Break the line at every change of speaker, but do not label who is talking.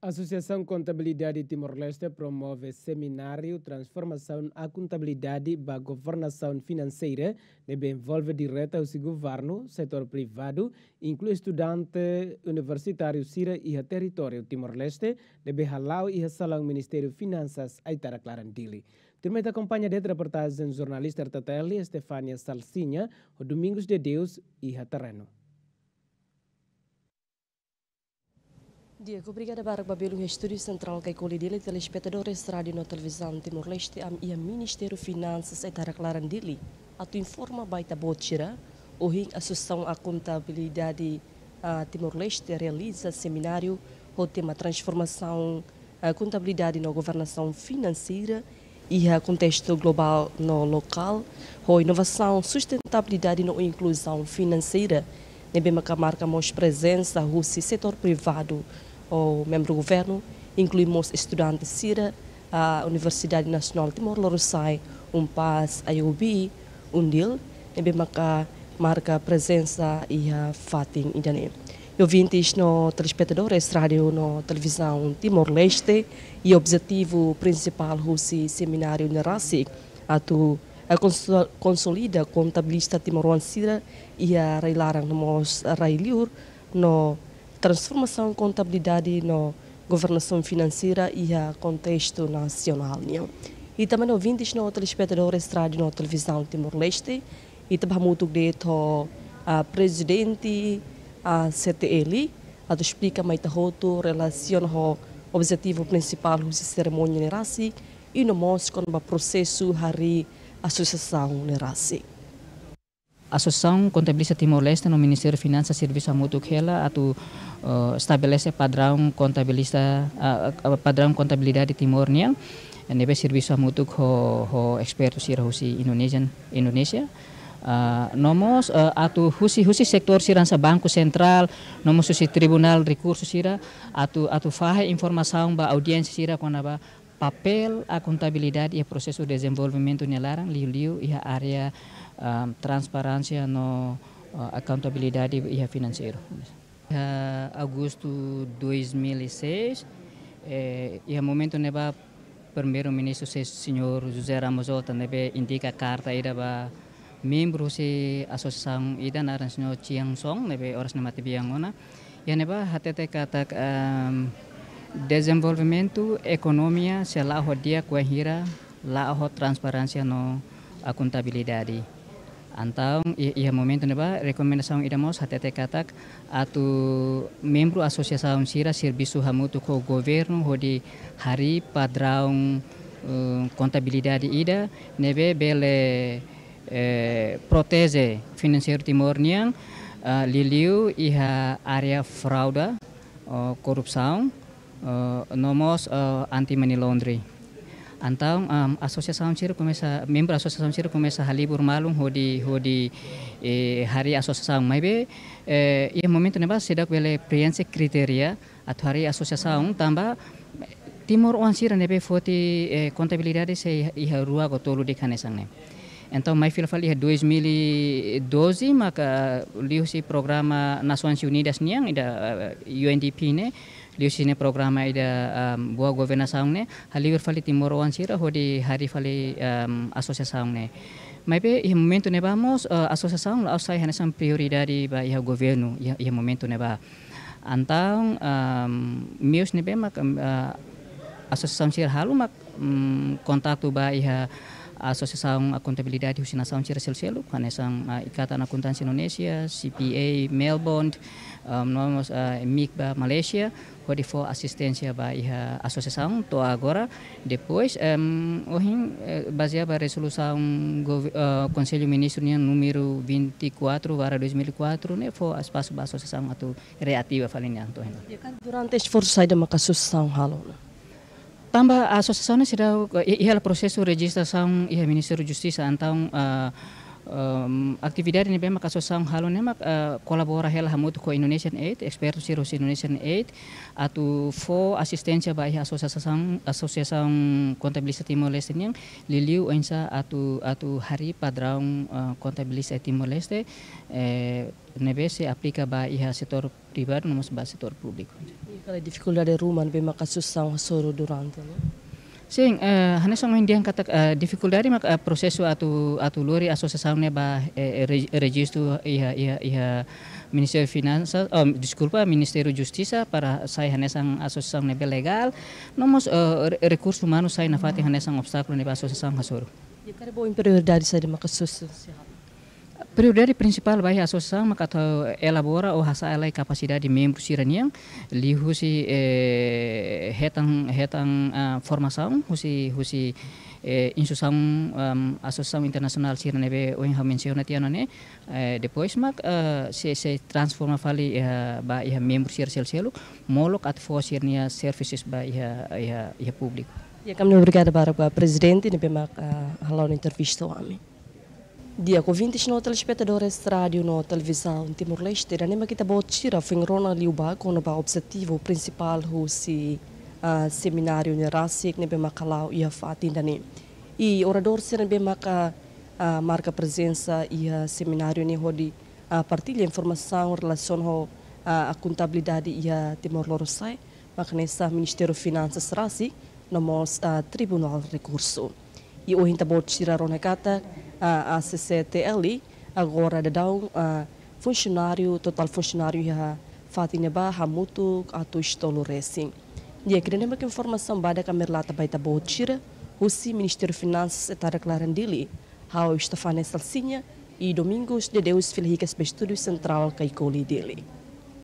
Associação Contabilidade Timor-Leste promove seminário Transformação à Contabilidade para a Governação Financeira, que envolve direta o governo, setor privado, inclui estudante universitário Sira e a território Timor-Leste, debe halau e salão Ministério Finanças Aitara Clarandili. Turma acompanha de reportagem jornalista Tateli Estefânia Salsinha, o Domingos de Deus e a terreno.
Diego, obrigada para o Estúdio Central que colhe telespectadores rádio na televisão Timor-Leste e o Ministério Finanças e Tara Clarandili. A tu informa baita botira, o a Associação à Contabilidade Timor-Leste realiza seminário o tema transformação a contabilidade na governação financeira e a contexto global no local, a inovação, sustentabilidade e inclusão financeira. Nebe marca mais presença do setor privado o membro do governo, incluímos estudantes Sira, a Universidade Nacional Timor-Leste, um paz a UB, Undil, e marca marca presença e a fatin indane. Ouvintes no telespectadores rádio no televisão Timor-Leste e objetivo principal do seminário Nerasi, atu a consolida contabilista timorense e a reilarang nos railiur no transformação contabilidade na governação financeira e a contexto nacional. E também ouvintes no telespectadores rádio na televisão Timor-Leste e também muito grato a presidente a CTL a explica mais relação ao objetivo principal da cerimônia nerasi e no mostra o processo hari associação nerasi.
Associação Contabilista Timor-Leste no Ministério de Finanças Serviço Mútuo ela atu uh, estabelece padrão contabilista uh, padrão contabilidade Timor niang nebe serviço mútuo ho ho experto sira husi Indonesian Indonesia. Uh, nomos uh, atu husi husi sektor siransa Banco Central nomos husi Tribunal Recursos sira atu atu fahe informação ba audiência sira konaba papel a contabilidade e processo de desenvolvimento liu-liu e a área um, transparência no uh, accountabilidade e financeiro. Uh, agosto 2006 eh, e a momento neba primeiro ministro se senhor José Ramos nebe indica carta ida ba membro se associação ida na senhor Chiang Song nebe oras na matibiang ya neba hatete kata um, desenvolvimento economia se lá dia kuahira lá transparência no a contabilidade Antau ia momento neba rekomendação iramos hatete katak atu membro associação sira serviço hamutu ko governo hodi hari padrão uh, contabilidade ida nebe bele eh, protese financeiro timor niang uh, liliu iha area fraude uh, korupsão uh, nomos uh, anti money laundry Então, um, a associação Ciro começa, membro da associação Ciro começa a libur malum hodi hodi eh, hari associação mas be eh, e momento neba sedak bele priense kriteria atau hari associação tamba Timor Oansira nebe foti eh, contabilidade se iha rua gotolu de canesang ne. Então, mais fila fali 2012 maka liu si programa Nações Unidas niang ida eh, UNDP ne liu sine programa ida um, buah governação ne haliwer fali timor wansira hodi hari fali um, asociação ne mas be e momento ne vamos uh, associação la usai hanesan prioridade ba iha governo iha, iha momento ne ba antang um, mius ne be mak uh, associação sir halu mak um, kontaktu ba iha Associação a Contabilidade e Usinação Tira Selo, Hanesang uh, Ikatan Akuntansi Indonesia, CPA Melbourne, um, nós uh, MIC da Malásia, onde foi assistência para a associação, to agora, depois, um, hoje, eh, baseado na resolução do uh, Conselho Ministro número 24, para 2004, né, foi o espaço da associação atu, reativa, falando.
Durante este esforço, sai da associação, halo,
né? o processo de registração e o ia da Justiça então uh, um, atividade ni bema kasosang halo nema uh, kolabora hela hamutu Indonesian Aid, experto sirus Indonesian Aid, atu fo assistência ba iha asosiasação asosiação contabilista Timor Leste yang liliu ensa atu atu hari padrão uh, contabilista Timor Leste eh, nebe se aplica ba iha setor privado nomos ba setor público.
E qual é a dificuldade rumah bema kasosang soro durante?
Sim, uh, hanya sama Indian kata uh, dificuldade mak uh, prosesu atu atu lori asosiação ne ba eh, registro iha iha iha Ministério Finanças, oh, desculpa, Ministério Justiça para sair nessa associação nebe legal. Nomos uh, recursos humanos sai na fati nessa obstáculo nebe associação hasoro.
E cara boa prioridade sai de makasus
Prioridade principal vai a maka elabora ou hasa ela capacidade de membros siraniang li husi eh, hetang hetang uh, formação husi husi eh, insusão um, associação internacional siranebe o yang menciona tiana ne eh, depois mak uh, se se transforma fali uh, ba ia membro sir sel selo molok at fo sirnia services ba ia ia ia público.
Ya kami obrigada para o presidente halon entrevista kami. Dia ouvintes no telespectadores rádio no televisão Timor-Leste, a nema kita bawa tira fingrona liuba com o objetivo principal o si uh, seminário ne rasik ne bema kalau ia fatin dani. E orador ser ne bema ka uh, marca presença ia seminário ne hodi uh, partilha informação relação ho a contabilidade ia Timor-Leste, maka nessa Ministério Finanças rasik nomos uh, Tribunal Recurso. E o hinta bawa tira rona a CCTL agora dão funcionário total funcionário ya fatinha ba hamutu atau istolo racing dia kira nema informação bada kamerlata baita botira Husi Ministério Finanças está declarando dele how Stefane Salsinha e Domingos de Deus Filhicas Estúdio Central Caicoli dele.